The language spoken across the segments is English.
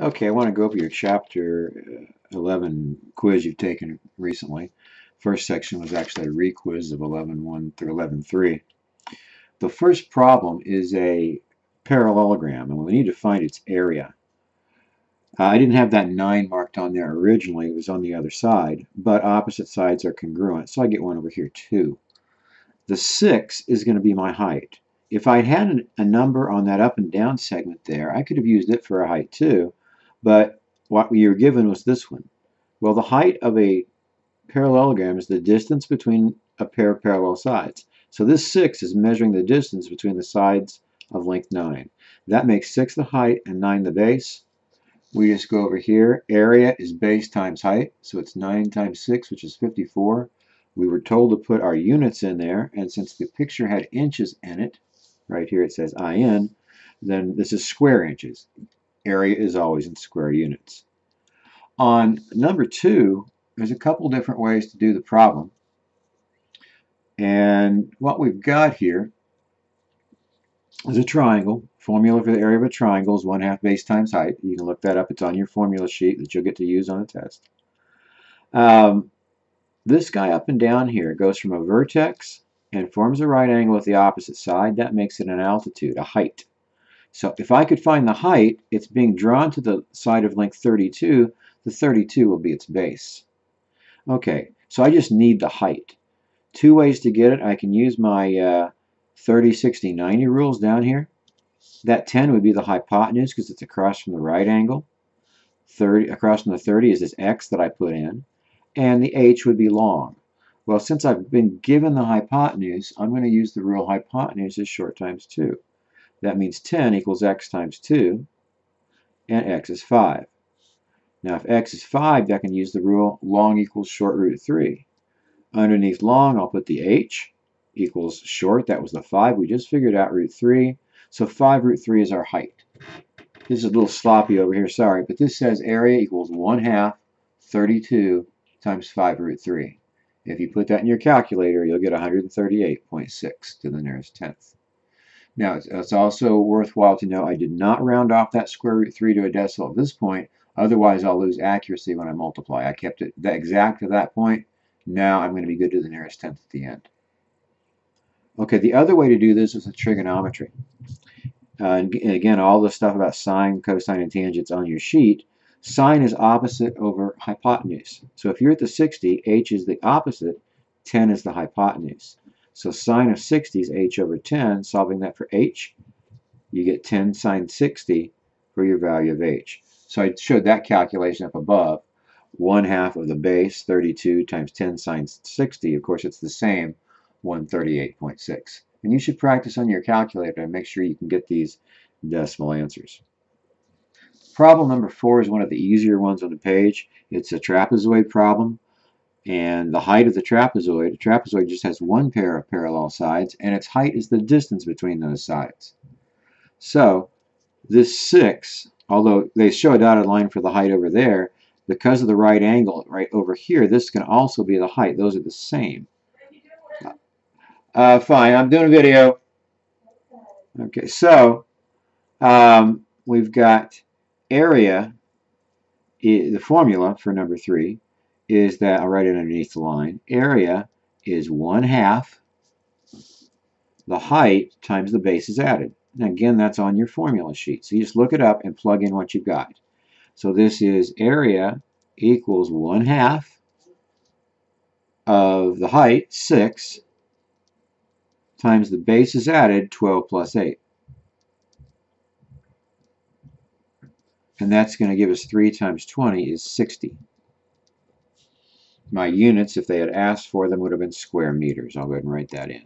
Okay, I want to go over your chapter uh, 11 quiz you've taken recently. First section was actually a requiz of 11.1 through 11.3. The first problem is a parallelogram, and we need to find its area. Uh, I didn't have that 9 marked on there originally, it was on the other side, but opposite sides are congruent, so I get one over here too. The 6 is going to be my height. If I had a number on that up and down segment there, I could have used it for a height too, but what we were given was this one. Well, the height of a parallelogram is the distance between a pair of parallel sides. So this 6 is measuring the distance between the sides of length 9. That makes 6 the height and 9 the base. We just go over here. Area is base times height, so it's 9 times 6, which is 54. We were told to put our units in there, and since the picture had inches in it, right here it says IN, then this is square inches area is always in square units. On number two, there's a couple different ways to do the problem. And what we've got here is a triangle. Formula for the area of a triangle is 1 half base times height. You can look that up. It's on your formula sheet that you'll get to use on a test. Um, this guy up and down here goes from a vertex and forms a right angle at the opposite side. That makes it an altitude, a height. So if I could find the height, it's being drawn to the side of length 32. The 32 will be its base. Okay, so I just need the height. Two ways to get it. I can use my uh, 30, 60, 90 rules down here. That 10 would be the hypotenuse because it's across from the right angle. 30 across from the 30 is this x that I put in. And the h would be long. Well, since I've been given the hypotenuse, I'm going to use the rule hypotenuse is short times 2. That means 10 equals x times 2, and x is 5. Now, if x is 5, I can use the rule long equals short root 3. Underneath long, I'll put the h equals short. That was the 5. We just figured out root 3. So 5 root 3 is our height. This is a little sloppy over here, sorry, but this says area equals 1 half 32 times 5 root 3. If you put that in your calculator, you'll get 138.6 to the nearest tenth. Now, it's, it's also worthwhile to know I did not round off that square root 3 to a decimal at this point. Otherwise, I'll lose accuracy when I multiply. I kept it exact to that point. Now I'm going to be good to the nearest tenth at the end. Okay, the other way to do this is with trigonometry. Uh, and again, all the stuff about sine, cosine, and tangents on your sheet. Sine is opposite over hypotenuse. So if you're at the 60, h is the opposite, 10 is the hypotenuse. So sine of 60 is h over 10. Solving that for h, you get 10 sine 60 for your value of h. So I showed that calculation up above. 1 half of the base, 32 times 10 sine 60. Of course, it's the same, 138.6. And you should practice on your calculator and make sure you can get these decimal answers. Problem number four is one of the easier ones on the page. It's a trapezoid problem and the height of the trapezoid, a trapezoid just has one pair of parallel sides, and its height is the distance between those sides. So this 6, although they show a dotted line for the height over there, because of the right angle right over here, this can also be the height. Those are the same. Uh, fine, I'm doing a video. Okay, so um, we've got area, the formula for number 3, is that, I'll write it underneath the line, area is 1 half the height times the base is added. And again, that's on your formula sheet. So you just look it up and plug in what you've got. So this is area equals 1 half of the height, 6, times the base is added, 12 plus 8. And that's going to give us 3 times 20 is 60. My units, if they had asked for them, would have been square meters. I'll go ahead and write that in.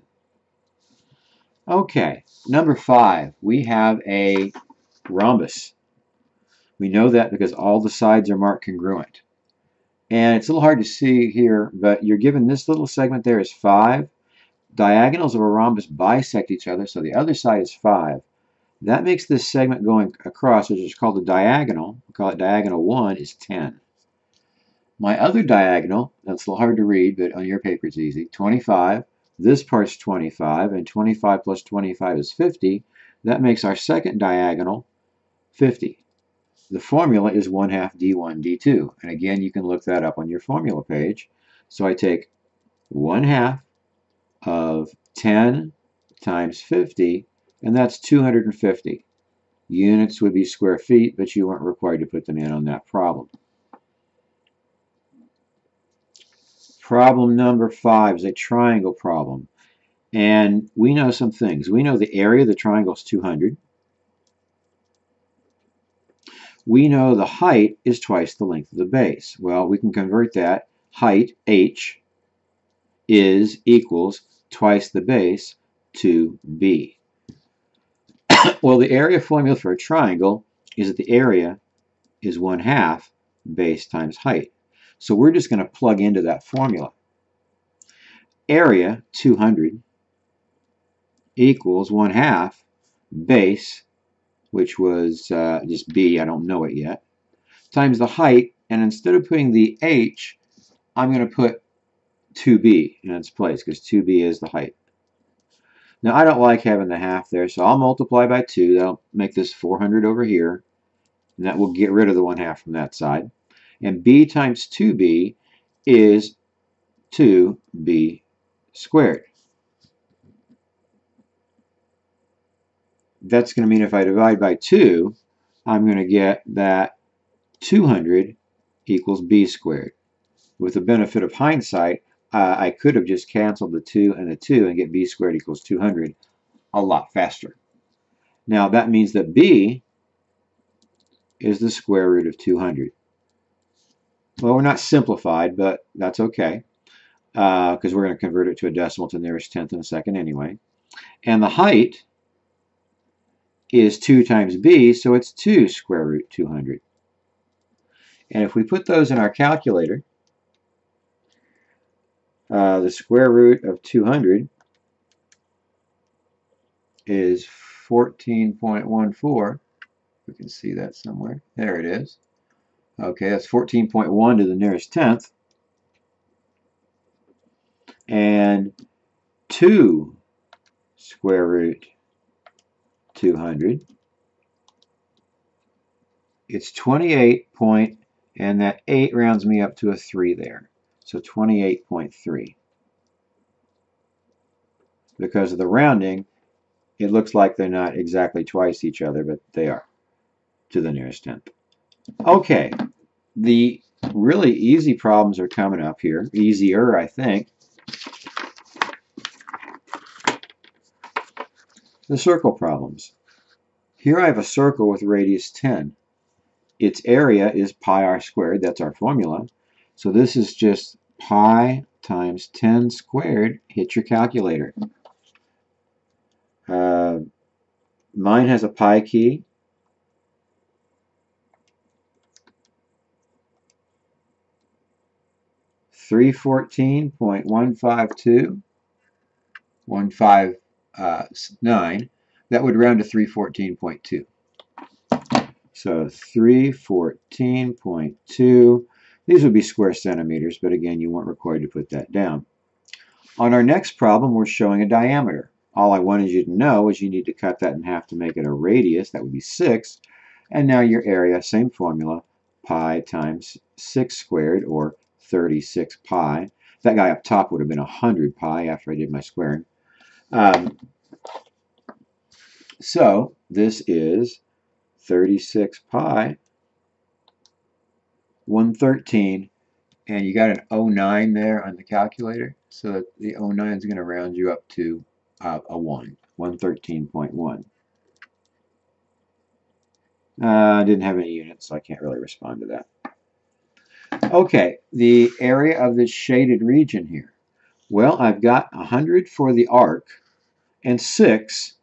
Okay, number five, we have a rhombus. We know that because all the sides are marked congruent. And it's a little hard to see here, but you're given this little segment there is 5. Diagonals of a rhombus bisect each other, so the other side is 5. That makes this segment going across, which is called a diagonal, we call it diagonal 1, is 10. My other diagonal, that's a little hard to read, but on your paper it's easy, 25. This part's 25, and 25 plus 25 is 50. That makes our second diagonal 50. the formula is 1 half d1 d2. And again, you can look that up on your formula page. So I take 1 half of 10 times 50, and that's 250. Units would be square feet, but you weren't required to put them in on that problem. Problem number five is a triangle problem. And we know some things. We know the area of the triangle is 200. We know the height is twice the length of the base. Well, we can convert that. Height, h, is equals twice the base, 2b. well, the area formula for a triangle is that the area is 1 half base times height. So we're just going to plug into that formula. Area, 200, equals 1 half base, which was uh, just b, I don't know it yet, times the height, and instead of putting the h, I'm going to put 2b in its place, because 2b is the height. Now, I don't like having the half there, so I'll multiply by 2. That'll make this 400 over here, and that will get rid of the 1 half from that side. And b times 2b is 2b squared. That's going to mean if I divide by 2, I'm going to get that 200 equals b squared. With the benefit of hindsight, uh, I could have just canceled the 2 and the 2 and get b squared equals 200 a lot faster. Now that means that b is the square root of 200. Well, we're not simplified, but that's okay because uh, we're going to convert it to a decimal to the nearest tenth in a second anyway. And the height is 2 times b, so it's 2 square root 200. And if we put those in our calculator, uh, the square root of 200 is 14.14. We can see that somewhere. There it is. Okay, that's 14.1 to the nearest tenth. And 2 square root 200. It's 28 point, and that 8 rounds me up to a 3 there. So 28.3. Because of the rounding, it looks like they're not exactly twice each other, but they are to the nearest tenth. Okay, the really easy problems are coming up here. Easier, I think. The circle problems. Here I have a circle with radius 10. Its area is pi r squared. That's our formula. So this is just pi times 10 squared. Hit your calculator. Uh, mine has a pi key. 314.152, 159, uh, that would round to 314.2. So 314.2, these would be square centimeters, but again, you weren't required to put that down. On our next problem, we're showing a diameter. All I wanted you to know is you need to cut that in half to make it a radius, that would be 6, and now your area, same formula, pi times 6 squared, or 36 pi. That guy up top would have been 100 pi after I did my squaring. Um, so this is 36 pi 113 and you got an 09 there on the calculator so the 09 is going to round you up to uh, a 1 113.1 uh, I didn't have any units so I can't really respond to that Okay, the area of this shaded region here. Well, I've got 100 for the arc and 6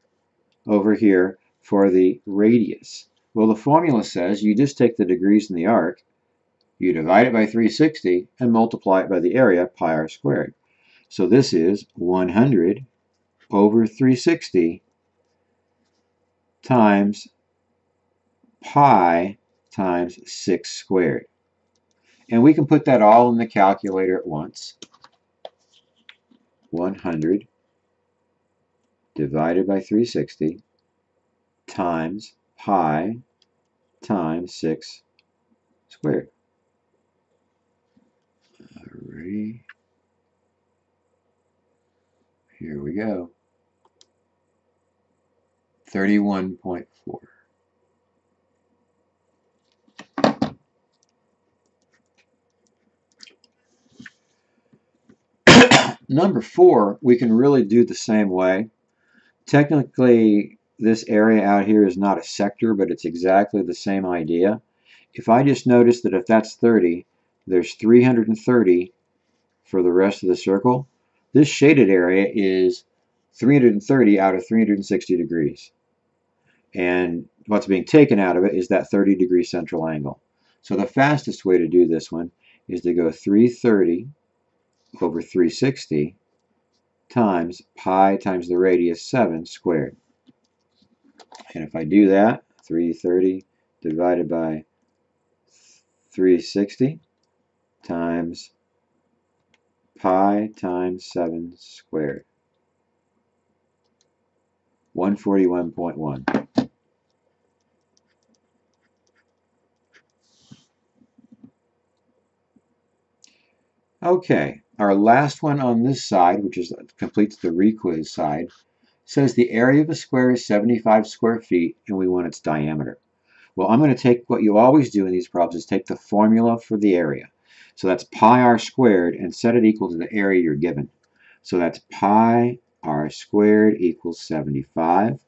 over here for the radius. Well, the formula says you just take the degrees in the arc, you divide it by 360, and multiply it by the area, pi r squared. So this is 100 over 360 times pi times 6 squared. And we can put that all in the calculator at once. 100 divided by 360 times pi times 6 squared. Alrighty. Here we go. 31.4. Number four, we can really do the same way. Technically, this area out here is not a sector, but it's exactly the same idea. If I just notice that if that's 30, there's 330 for the rest of the circle, this shaded area is 330 out of 360 degrees. And what's being taken out of it is that 30 degree central angle. So the fastest way to do this one is to go 330 over 360 times pi times the radius 7 squared. And if I do that, 330 divided by 360 times pi times 7 squared. 141.1. Okay, our last one on this side, which is completes the requiz side, says the area of a square is 75 square feet and we want its diameter. Well, I'm going to take what you always do in these problems is take the formula for the area. So that's pi r squared and set it equal to the area you're given. So that's pi r squared equals 75.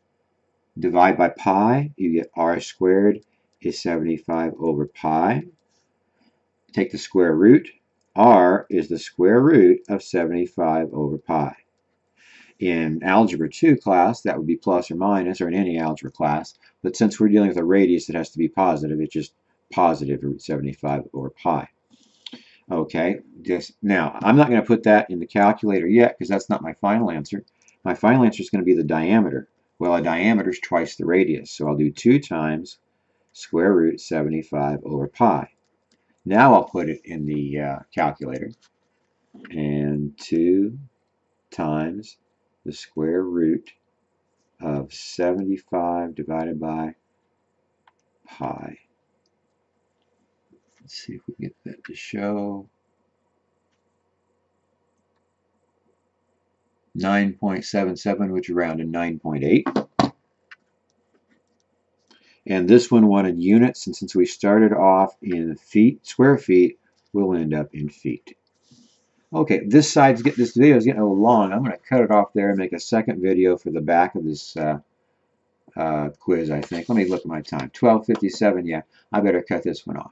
Divide by pi, you get r squared is 75 over pi. Take the square root, r is the square root of 75 over pi. In Algebra 2 class, that would be plus or minus, or in any algebra class, but since we're dealing with a radius that has to be positive, it's just positive root 75 over pi. Okay, just now, I'm not going to put that in the calculator yet because that's not my final answer. My final answer is going to be the diameter. Well, a diameter is twice the radius, so I'll do 2 times square root 75 over pi. Now I'll put it in the uh, calculator. And 2 times the square root of 75 divided by pi. Let's see if we get that to show. 9.77, which around 9.8. And this one wanted units, and since we started off in feet, square feet, we'll end up in feet. Okay, this side's get this video is getting a little long. I'm going to cut it off there and make a second video for the back of this uh, uh, quiz. I think. Let me look at my time. 12:57. Yeah, I better cut this one off.